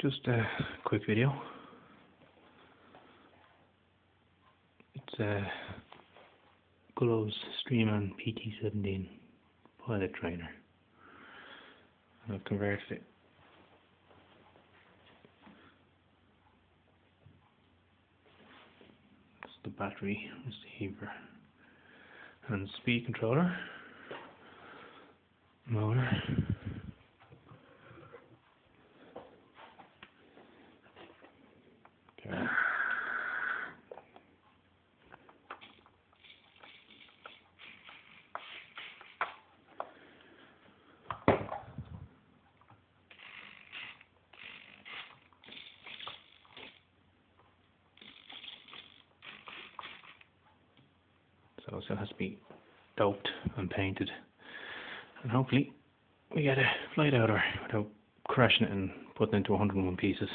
Just a quick video. It's a Guillows Stearman PT17 pilot trainer. And I've converted it it's the battery receiver and speed controller motor So still has to be doped and painted. And hopefully we get a flight out her without crashing it and putting it into 101 pieces.